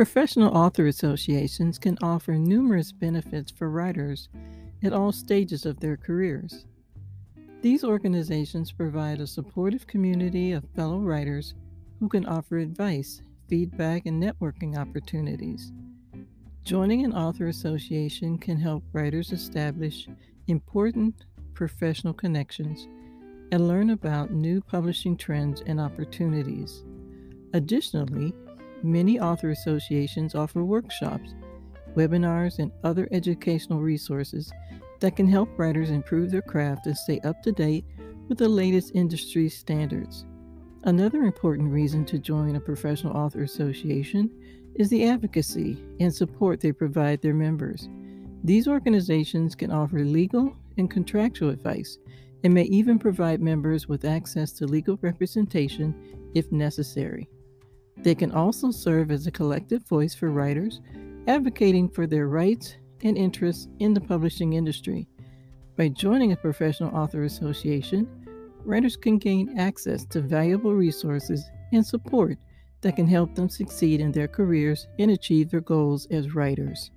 Professional author associations can offer numerous benefits for writers at all stages of their careers. These organizations provide a supportive community of fellow writers who can offer advice, feedback, and networking opportunities. Joining an author association can help writers establish important professional connections and learn about new publishing trends and opportunities. Additionally, many author associations offer workshops, webinars, and other educational resources that can help writers improve their craft and stay up to date with the latest industry standards. Another important reason to join a professional author association is the advocacy and support they provide their members. These organizations can offer legal and contractual advice and may even provide members with access to legal representation if necessary. They can also serve as a collective voice for writers, advocating for their rights and interests in the publishing industry. By joining a professional author association, writers can gain access to valuable resources and support that can help them succeed in their careers and achieve their goals as writers.